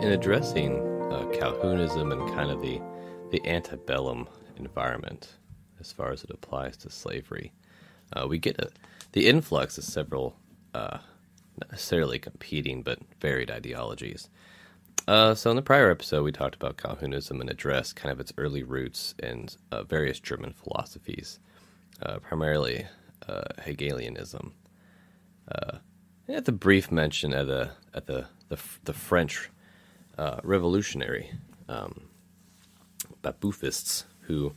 in addressing uh, Calhounism and kind of the the antebellum environment as far as it applies to slavery, uh, we get a, the influx of several uh, not necessarily competing but varied ideologies. Uh, so in the prior episode, we talked about Calhounism and addressed kind of its early roots and uh, various German philosophies, uh, primarily uh, Hegelianism. Uh, at the brief mention at the at the the, the French uh, revolutionary um, who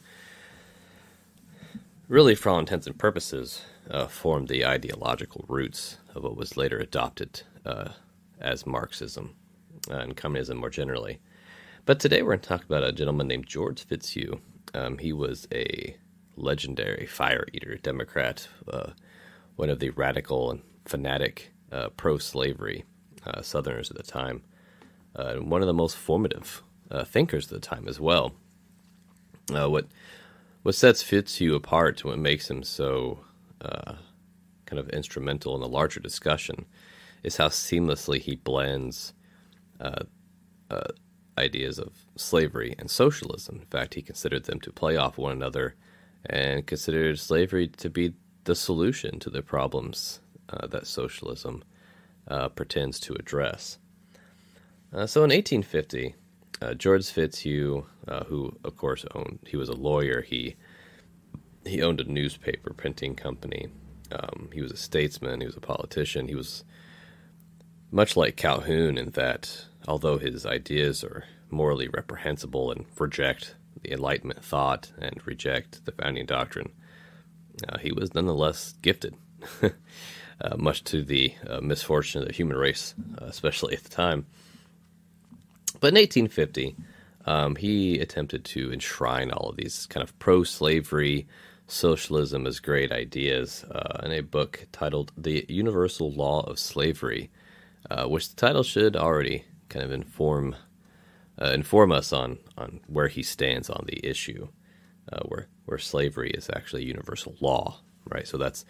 really, for all intents and purposes, uh, formed the ideological roots of what was later adopted uh, as Marxism uh, and communism more generally. But today we're going to talk about a gentleman named George Fitzhugh. Um, he was a legendary fire eater, Democrat, uh, one of the radical and fanatic pro slavery Southerners at the time, uh, one of the most formative uh, thinkers of the time as well. Uh, what what sets Fitzhugh apart, to what makes him so kind of instrumental in the larger discussion, is how seamlessly he blends ideas of slavery and socialism. In fact, he considered them to play off one another and considered slavery to be the solution to the problems uh, that socialism uh, pretends to address. Uh, so in 1850, uh, George Fitzhugh, uh, who of course owned, he was a lawyer. He he owned a newspaper printing company. Um, he was a statesman. He was a politician. He was much like Calhoun in that, although his ideas are morally reprehensible and reject the Enlightenment thought and reject the founding doctrine, uh, he was nonetheless gifted, uh, much to the uh, misfortune of the human race, uh, especially at the time. But in 1850, um, he attempted to enshrine all of these kind of pro slavery, socialism as great ideas uh, in a book titled The Universal Law of Slavery, uh, which the title should already kind of inform uh, inform us on on where he stands on the issue, uh, where where slavery is actually universal law, right? So that's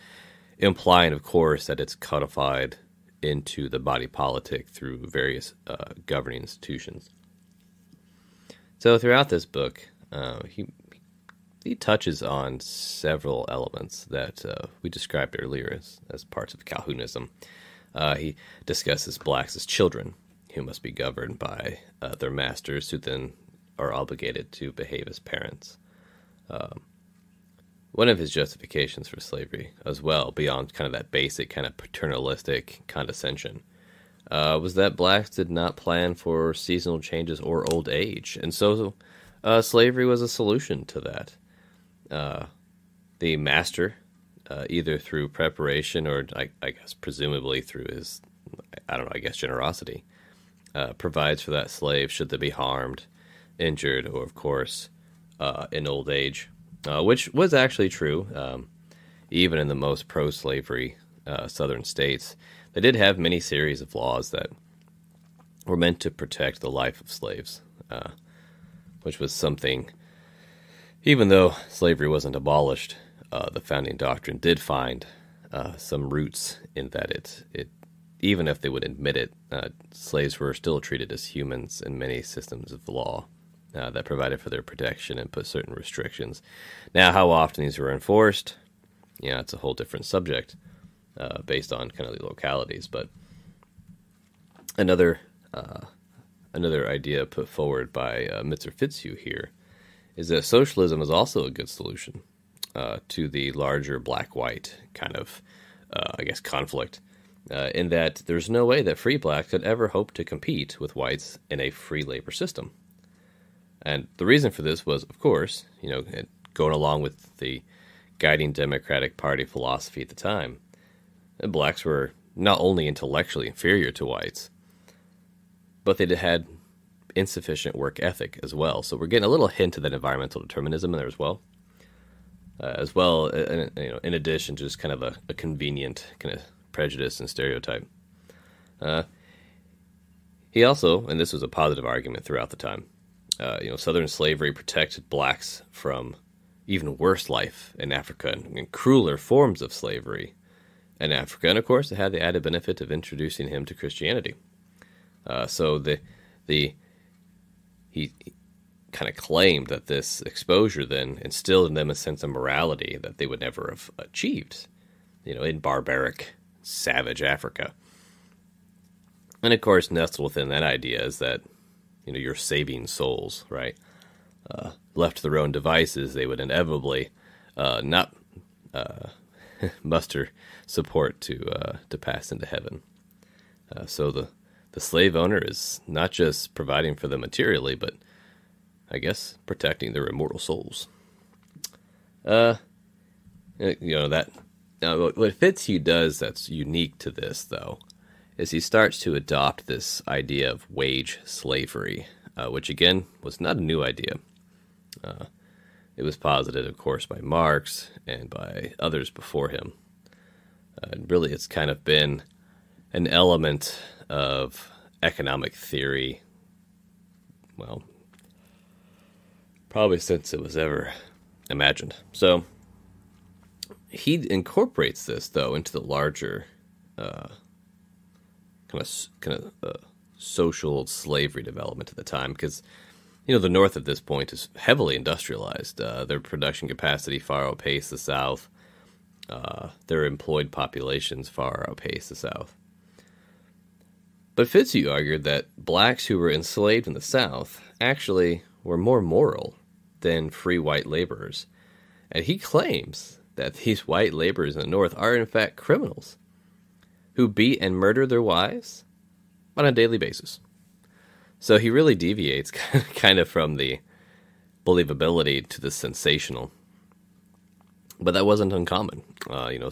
implying, of course, that it's codified into the body politic through various uh, governing institutions. So throughout this book, uh, he he touches on several elements that uh, we described earlier as, as parts of Calhounism. Uh, he discusses blacks as children, who must be governed by uh, their masters, who then are obligated to behave as parents. Um, one of his justifications for slavery, as well, beyond kind of that basic kind of paternalistic condescension, uh, was that blacks did not plan for seasonal changes or old age, and so uh, slavery was a solution to that. Uh, the master, uh, either through preparation or I, I guess presumably through his, I don't know, I guess generosity, uh, provides for that slave should they be harmed, injured, or, of course, uh, in old age, uh, which was actually true, um, even in the most pro slavery uh, southern states. They did have many series of laws that were meant to protect the life of slaves, uh, which was something, even though slavery wasn't abolished, uh, the founding doctrine did find some roots in that it, it even if they would admit it, uh, slaves were still treated as humans in many systems of law uh, that provided for their protection and put certain restrictions. Now, how often these were enforced, yeah, it's a whole different subject uh, based on kind of the localities. But another uh, another idea put forward by uh, Mr. Fitzhugh here is that socialism is also a good solution uh, to the larger black-white kind of, I guess, conflict uh, in that there's no way that free blacks could ever hope to compete with whites in a free labor system. And the reason for this was, of course, you know, going along with the guiding Democratic Party philosophy at the time, blacks were not only intellectually inferior to whites, but they had insufficient work ethic as well. So we're getting a little hint of that environmental determinism in there as well. Uh, as well, uh, you know, in addition to just kind of a, a convenient kind of prejudice and stereotype. Uh, he also, and this was a positive argument throughout the time, uh, you know, Southern slavery protected blacks from even worse life in Africa and, crueler forms of slavery in Africa. And of course, it had the added benefit of introducing him to Christianity. Uh, so the the he, he kind of claimed that this exposure then instilled in them a sense of morality that they would never have achieved, you know, in barbaric, savage Africa. And of course, nestled within that idea is that, you know, you're saving souls, right? Uh, left to their own devices, they would inevitably uh, not uh, muster support to uh, to pass into heaven. Uh, so the the slave owner is not just providing for them materially, but I guess protecting their immortal souls. Uh, you know that. Now, what Fitzhugh does that's unique to this, though, is he starts to adopt this idea of wage slavery, uh, which again was not a new idea. Uh, it was posited, of course, by Marx and by others before him. Uh, and really, it's kind of been an element of economic theory, well, probably since it was ever imagined. So he incorporates this, though, into the larger uh, kind of kind of uh, social slavery development at the time, because you know, the north at this point is heavily industrialized. Uh, their production capacity far outpaces the south. Uh, their employed populations far outpace the south. But Fitzhugh argued that blacks who were enslaved in the south actually were more moral than free white laborers. And he claims that these white laborers in the north are in fact criminals who beat and murder their wives on a daily basis. So he really deviates kind of from the believability to the sensational. But that wasn't uncommon. Uh, you know,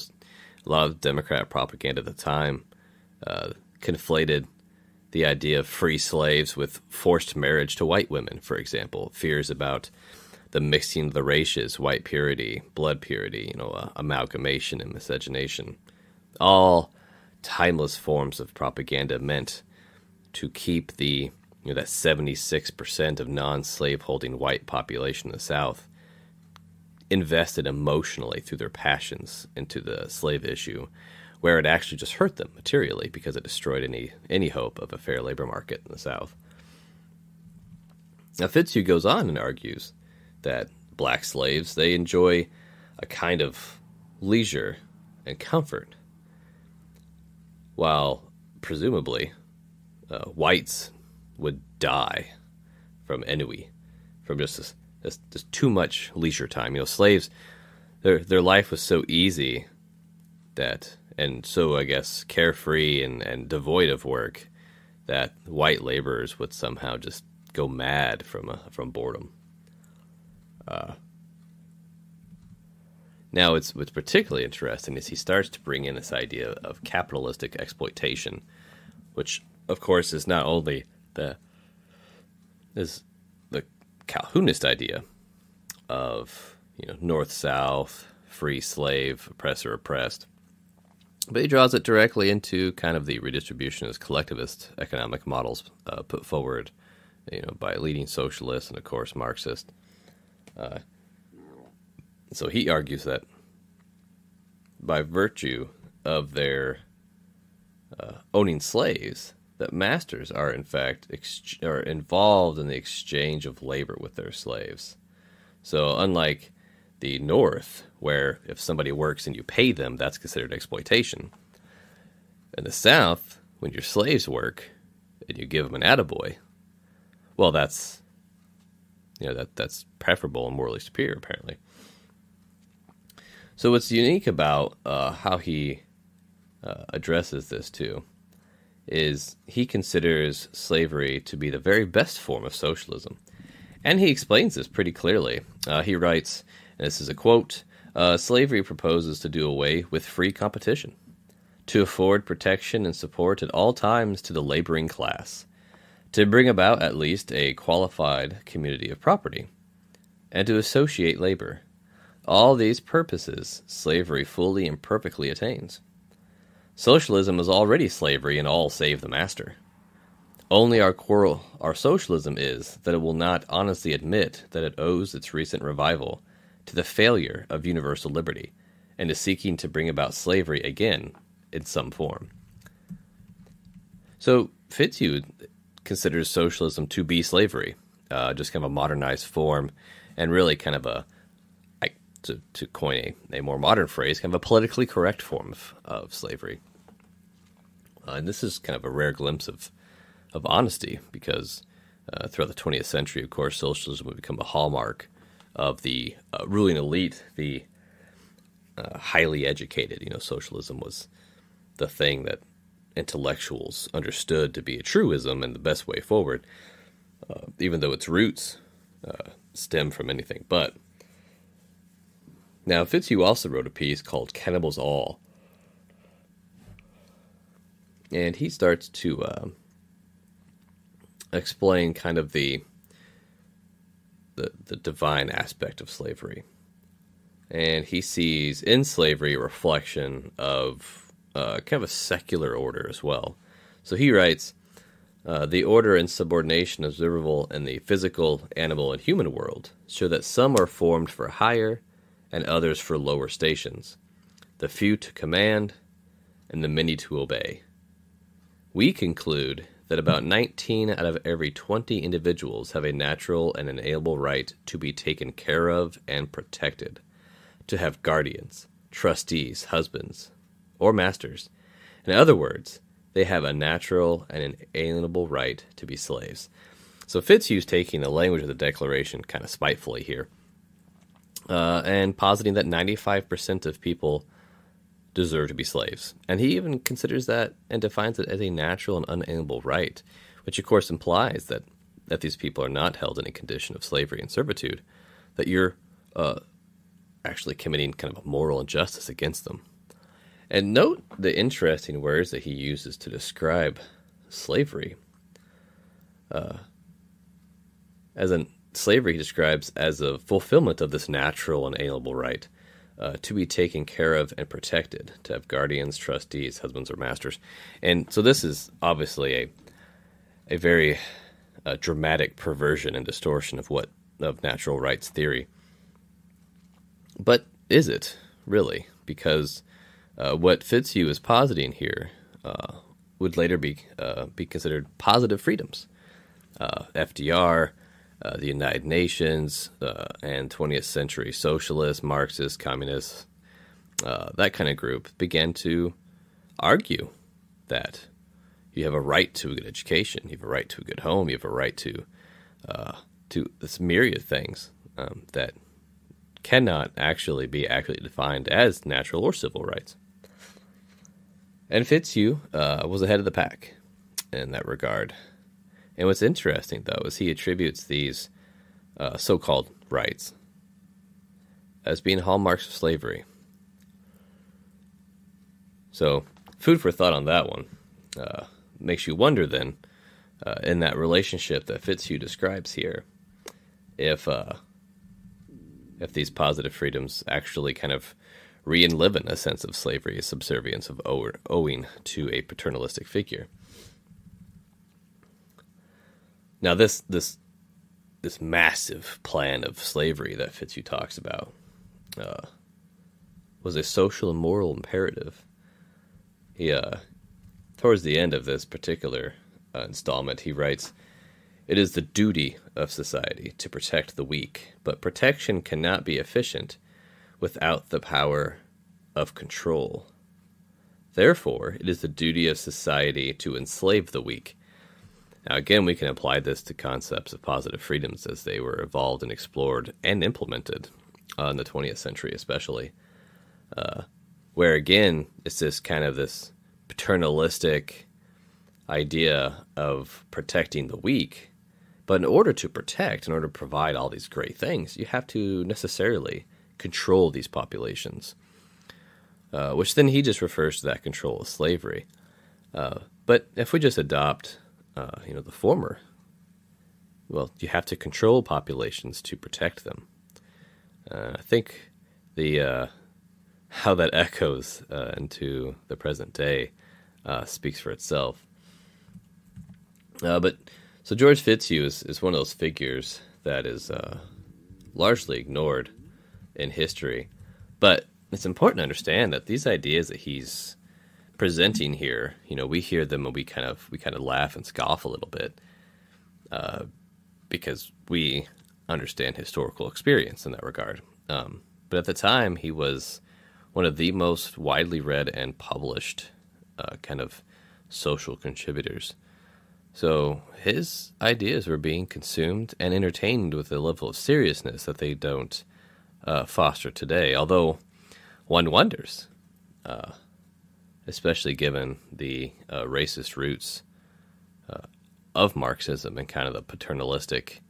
a lot of Democrat propaganda at the time uh, conflated the idea of free slaves with forced marriage to white women, for example, fears about the mixing of the races, white purity, blood purity, you know, uh, amalgamation and miscegenation. All timeless forms of propaganda meant to keep the you know, that 76% of non-slaveholding white population in the South invested emotionally through their passions into the slave issue, where it actually just hurt them materially because it destroyed any, any hope of a fair labor market in the South. Now, Fitzhugh goes on and argues that black slaves, they enjoy a kind of leisure and comfort, while presumably uh, whites would die from ennui, from just this, this, just too much leisure time. You know, slaves, their their life was so easy that, and so I guess carefree and, and devoid of work, that white laborers would somehow just go mad from uh, from boredom. Uh, now, it's what's particularly interesting is he starts to bring in this idea of capitalistic exploitation, which, of course, is not only the is the Calhounist idea of you know north south, free slave, oppressor oppressed. But he draws it directly into kind of the redistributionist collectivist economic models uh, put forward, you know, by leading socialists and of course Marxist. Uh, so he argues that by virtue of their uh, owning slaves, that masters are in fact ex- are involved in the exchange of labor with their slaves. So unlike the North, where if somebody works and you pay them, that's considered exploitation. In the South, when your slaves work and you give them an attaboy, well, that's you know that that's preferable and morally superior, apparently. So what's unique about uh, how he uh, addresses this too is he considers slavery to be the very best form of socialism. And he explains this pretty clearly. Uh, he writes, and this is a quote uh, Slavery proposes to do away with free competition, to afford protection and support at all times to the laboring class, to bring about at least a qualified community of property, and to associate labor. All these purposes slavery fully and perfectly attains. Socialism is already slavery in all save the master. Only our quarrel, our socialism is that it will not honestly admit that it owes its recent revival to the failure of universal liberty and is seeking to bring about slavery again in some form. So Fitzhugh considers socialism to be slavery, uh, just kind of a modernized form, and really kind of a, to, to coin a, a more modern phrase, kind of a politically correct form of, of slavery. Uh, and this is kind of a rare glimpse of, of honesty because uh, throughout the 20th century, of course, socialism would become a hallmark of the uh, ruling elite, the uh, highly educated. You know, socialism was the thing that intellectuals understood to be a truism and the best way forward, uh, even though its roots uh, stem from anything but. Now, Fitzhugh also wrote a piece called Cannibals All. And he starts to uh, explain kind of the, the the divine aspect of slavery, and he sees in slavery a reflection of uh, kind of a secular order as well. So he writes uh, The order and subordination observable in the physical, animal, and human world show that some are formed for higher and others for lower stations, the few to command and the many to obey. We conclude that about 19 out of every 20 individuals have a natural and inalienable right to be taken care of and protected, to have guardians, trustees, husbands, or masters. In other words, they have a natural and inalienable right to be slaves. So Fitzhugh's taking the language of the Declaration kind of spitefully here, uh, and positing that 95% of people deserve to be slaves. And he even considers that and defines it as a natural and unalienable right, which of course implies that, that these people are not held in a condition of slavery and servitude, that you're uh, actually committing kind of a moral injustice against them. And note the interesting words that he uses to describe slavery. Uh, as in slavery, he describes as a fulfillment of this natural and alienable right uh, to be taken care of and protected, to have guardians, trustees, husbands, or masters. And so this is obviously a a very uh, dramatic perversion and distortion of what of natural rights theory. But is it really? Because uh, what Fitzhugh is positing here uh, would later be uh, be considered positive freedoms. Uh, FDR, uh, the United Nations, uh, and 20th century socialists, Marxists, communists, that kind of group began to argue that you have a right to a good education, you have a right to a good home, you have a right to to this myriad of things um, that cannot actually be accurately defined as natural or civil rights. And Fitzhugh uh, was ahead of the pack in that regard. And what's interesting, though, is he attributes these uh, so called rights as being hallmarks of slavery. So, food for thought on that one. Uh, makes you wonder then, uh, in that relationship that Fitzhugh describes here, if uh, if these positive freedoms actually kind of re-enliven a sense of slavery, a subservience of owing to a paternalistic figure. Now, this this this massive plan of slavery that Fitzhugh talks about uh, was a social and moral imperative. He, uh, towards the end of this particular uh, installment, he writes, "It is the duty of society to protect the weak, but protection cannot be efficient." without the power of control. Therefore, it is the duty of society to enslave the weak. Now, again, we can apply this to concepts of positive freedoms as they were evolved and explored and implemented uh, in the 20th century, especially. Uh, where, again, it's this kind of this paternalistic idea of protecting the weak. But in order to protect, in order to provide all these great things, you have to necessarily control these populations, uh, which then he just refers to that control as slavery. Uh, but if we just adopt, uh, you know, the former, well, you have to control populations to protect them. Uh, I think the uh, how that echoes uh, into the present day speaks for itself. but so George Fitzhugh is, is one of those figures that is largely ignored in history. But it's important to understand that these ideas that he's presenting here, you know, we hear them and we kind of we kind of laugh and scoff a little bit. uh, because we understand historical experience in that regard. Um, but at the time, he was one of the most widely read and published uh, kind of social contributors. So his ideas were being consumed and entertained with a level of seriousness that they don't uh, foster today. Although one wonders, uh, especially given the uh, racist roots uh, of Marxism and kind of the paternalistic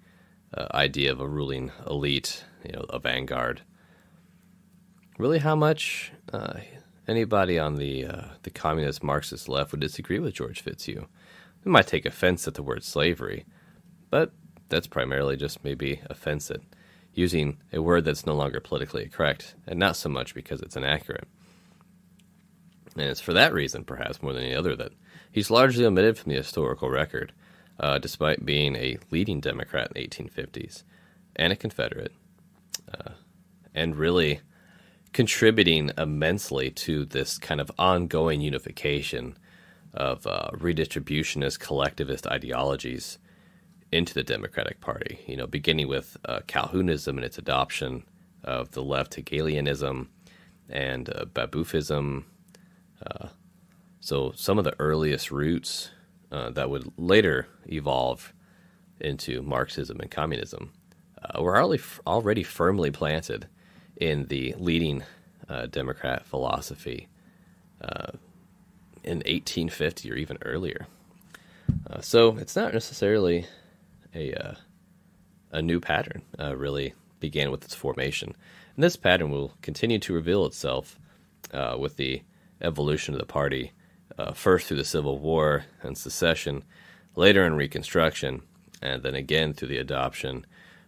uh, idea of a ruling elite, you know, a vanguard. Really, how much uh, anybody on the the communist Marxist left would disagree with George Fitzhugh? They might take offense at the word slavery, but that's primarily just maybe offense at using a word that's no longer politically correct, and not so much because it's inaccurate. And it's for that reason, perhaps more than any other, that he's largely omitted from the historical record, uh, despite being a leading Democrat in the 1850s and a Confederate, uh, and really contributing immensely to this kind of ongoing unification of uh, redistributionist collectivist ideologies into the Democratic Party. You know, beginning with uh, Calhounism and its adoption of the left Hegelianism and uh. Uh, so some of the earliest roots uh, that would later evolve into Marxism and communism uh, were already, already firmly planted in the leading uh, Democrat philosophy in 1850 or even earlier. Uh, so it's not necessarily a uh, a new pattern. Uh, really began with its formation, and this pattern will continue to reveal itself uh, with the evolution of the party. Uh, first through the Civil War and secession, later in Reconstruction, and then again through the adoption,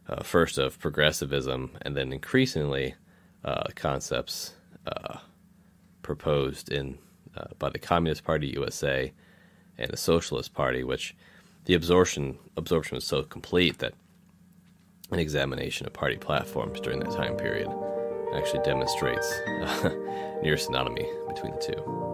uh, first of progressivism, and then increasingly concepts proposed in uh, by the Communist Party USA and the Socialist Party, which the absorption absorption was so complete that an examination of party platforms during that time period actually demonstrates uh, near synonymy between the two.